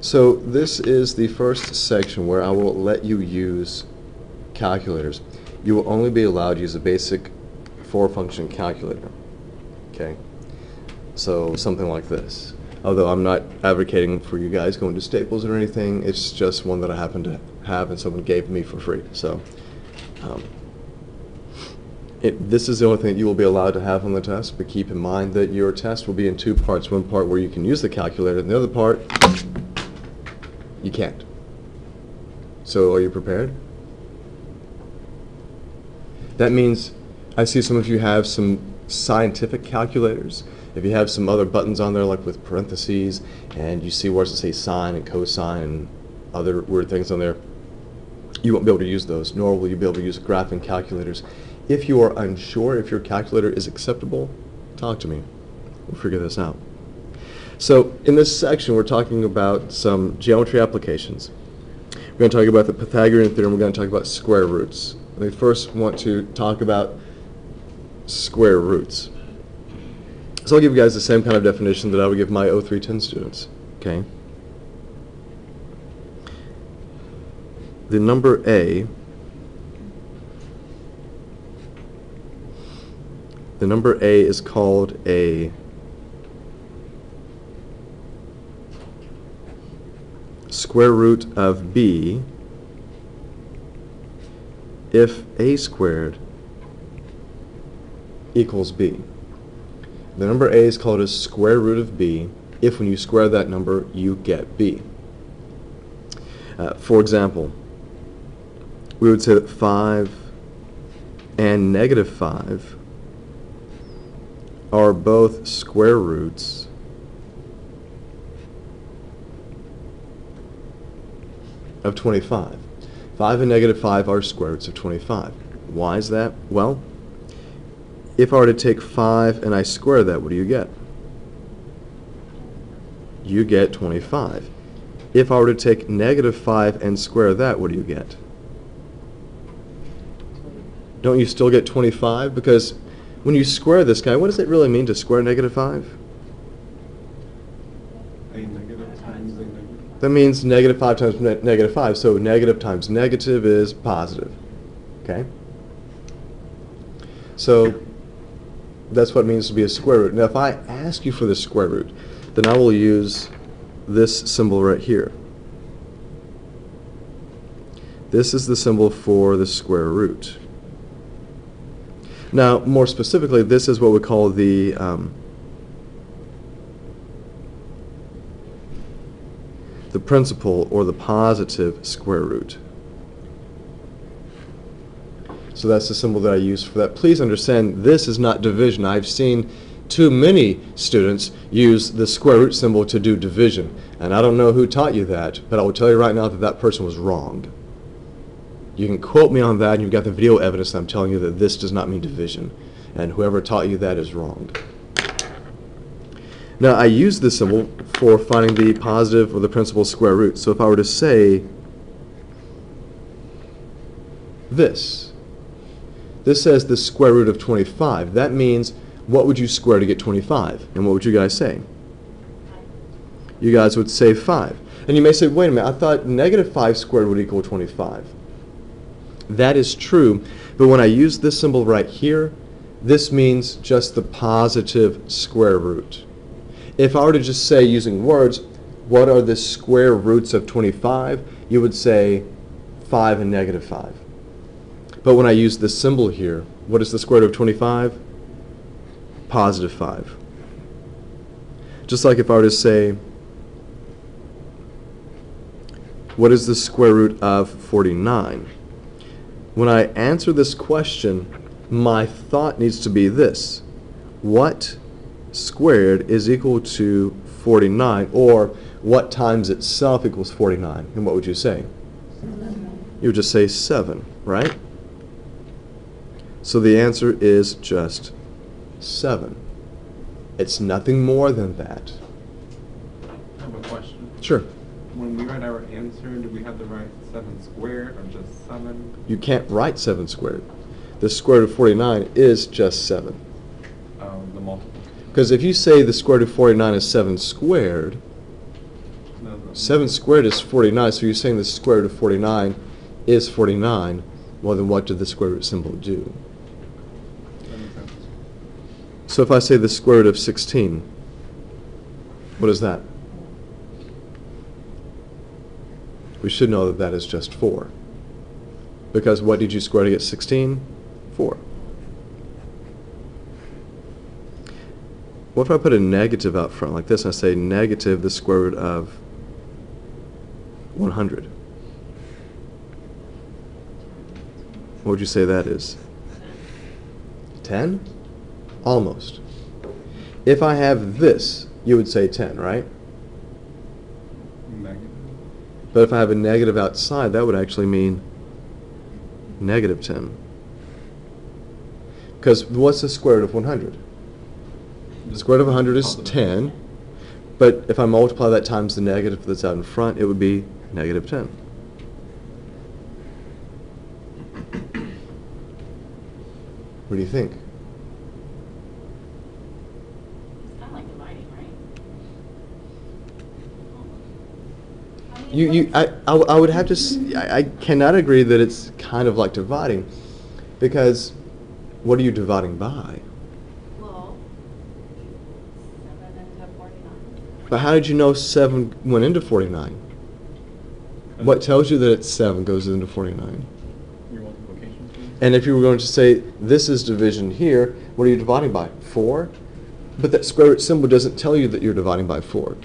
So this is the first section where I will let you use calculators. You will only be allowed to use a basic four-function calculator. Okay? So something like this. Although I'm not advocating for you guys going to Staples or anything, it's just one that I happen to have and someone gave me for free. So um, it, this is the only thing that you will be allowed to have on the test, but keep in mind that your test will be in two parts. One part where you can use the calculator, and the other part, you can't. So are you prepared? That means I see some of you have some scientific calculators. If you have some other buttons on there, like with parentheses, and you see words that say sine and cosine and other weird things on there, you won't be able to use those, nor will you be able to use graphing calculators. If you are unsure if your calculator is acceptable, talk to me. We'll figure this out. So in this section, we're talking about some geometry applications. We're going to talk about the Pythagorean theorem. We're going to talk about square roots. We first want to talk about square roots. So I'll give you guys the same kind of definition that I would give my 0310 students. Okay. The number a, the number a is called a square root of b if a squared equals b. The number a is called a square root of b if when you square that number you get b. Uh, for example, we would say that 5 and negative 5 are both square roots of 25. 5 and negative 5 are square roots of 25. Why is that? Well, if I were to take 5 and I square that, what do you get? You get 25. If I were to take negative 5 and square that, what do you get? Don't you still get 25? Because when you square this guy, what does it really mean to square negative 5? A negative times a negative. That means negative 5 times ne negative 5. So negative times negative is positive. Okay? So that's what it means to be a square root. Now if I ask you for the square root, then I will use this symbol right here. This is the symbol for the square root. Now, more specifically, this is what we call the um, the principal or the positive square root. So that's the symbol that I use for that. Please understand, this is not division. I've seen too many students use the square root symbol to do division. And I don't know who taught you that, but I will tell you right now that that person was wrong. You can quote me on that, and you've got the video evidence I'm telling you that this does not mean division. And whoever taught you that is wrong. Now, I use this symbol for finding the positive or the principal square root. So if I were to say this, this says the square root of 25. That means what would you square to get 25? And what would you guys say? You guys would say 5. And you may say, wait a minute, I thought negative 5 squared would equal 25. That is true, but when I use this symbol right here, this means just the positive square root. If I were to just say, using words, what are the square roots of 25, you would say 5 and negative 5. But when I use this symbol here, what is the square root of 25? Positive 5. Just like if I were to say, what is the square root of 49? When I answer this question, my thought needs to be this. What squared is equal to 49, or what times itself equals 49? And what would you say? You would just say 7, right? So the answer is just 7. It's nothing more than that. I have a question. Sure. When we write our answer, do we have to write seven squared or just seven? You can't write 7 squared. The square root of 49 is just 7. Um, the multiple. Because if you say the square root of 49 is 7 squared, No, no. 7 squared is 49, so you're saying the square root of 49 is 49. Well, then what did the square root symbol do? So if I say the square root of 16, what is that? We should know that that is just 4. Because what did you square to get 16? 4. What if I put a negative out front like this? And I say negative the square root of 100. What would you say that is? 10? Almost. If I have this, you would say 10, right? Negative. But if I have a negative outside, that would actually mean negative 10. Because what's the square root of 100? The square root of 100 is 10, but if I multiply that times the negative that's out in front, it would be negative 10. What do you think? It's kind of like dividing, right? I You, you, I, I I would have to, I cannot agree that it's kind of like dividing, because what are you dividing by? Well, seven into forty-nine. But how did you know seven went into forty-nine? What tells you that it's seven goes into forty-nine? Your multiplication. And if you were going to say, this is division here, what are you dividing by? Four? But that square root symbol doesn't tell you that you're dividing by four.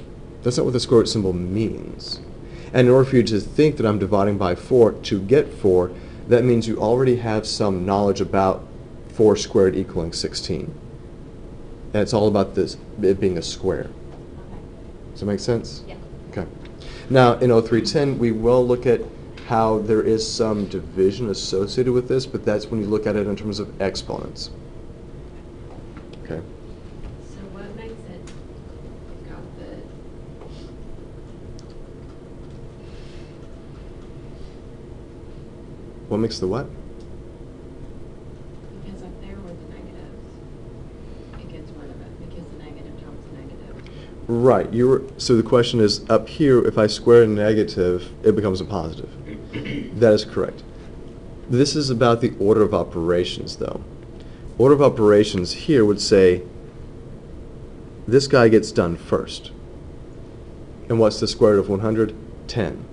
That's not what the square root symbol means. And in order for you to think that I'm dividing by four to get four, that means you already have some knowledge about four squared equaling sixteen. And it's all about this, it being a square. Does that make sense? Yeah. Okay. Now, in 0310, we will look at how there is some division associated with this, but that's when you look at it in terms of exponents. Okay. So what makes it, you've got the, What makes the what? because up there with the negatives, it gets rid of it, because the negative times the negative. Right. You were, so the question is, up here, if I square a negative, it becomes a positive. that is correct. This is about the order of operations, though. Order of operations here would say this guy gets done first. And what's the square root of 100? 10.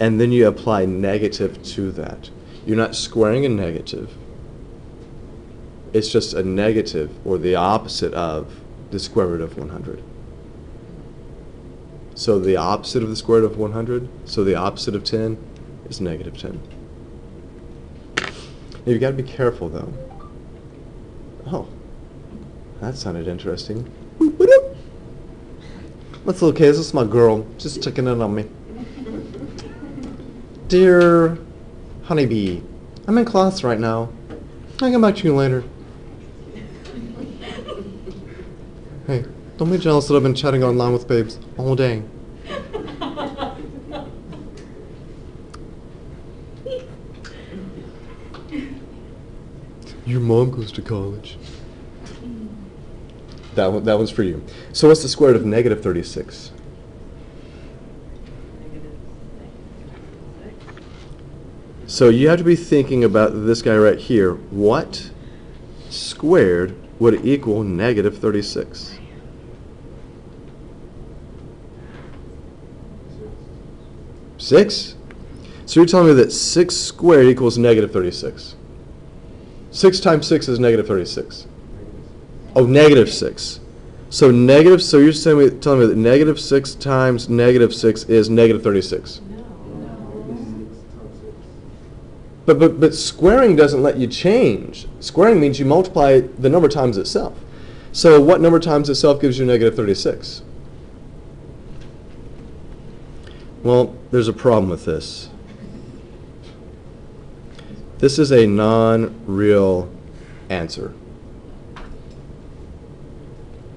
And then you apply negative to that. You're not squaring a negative. It's just a negative, or the opposite of the square root of 100. So the opposite of the square root of 100, so the opposite of 10 is negative 10. Now you've got to be careful though. Oh, that sounded interesting. Little case? This is my girl, just checking in on me. Dear honeybee, I'm in class right now. I'll get back to you later. Hey, don't be jealous that I've been chatting online with babes all day. Your mom goes to college. That one, that one's for you. So what's the square root of negative 36? Negative. So you have to be thinking about this guy right here. What squared would equal negative 36? Six? So you're telling me that six squared equals negative 36? Six times six is negative 36. Oh, negative six. So negative, so you're telling me, telling me that negative six times negative six is negative 36? But, but, but squaring doesn't let you change. Squaring means you multiply the number times itself. So what number times itself gives you negative 36? Well, there's a problem with this. This is a non-real answer.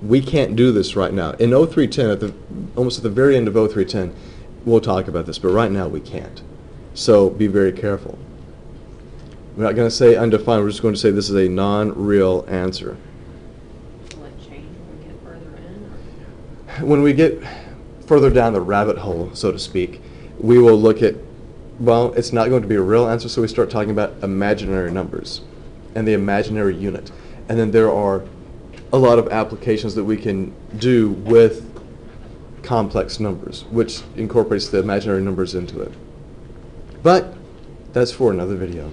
We can't do this right now. In 0310, at the, almost at the very end of 0310, we'll talk about this, but right now we can't. So be very careful. We're not going to say undefined, we're just going to say this is a non-real answer. Will it change when we get further in, or? When we get further down the rabbit hole, so to speak, we will look at, well, it's not going to be a real answer, so we start talking about imaginary numbers and the imaginary unit. And then there are a lot of applications that we can do with complex numbers, which incorporates the imaginary numbers into it. But that's for another video.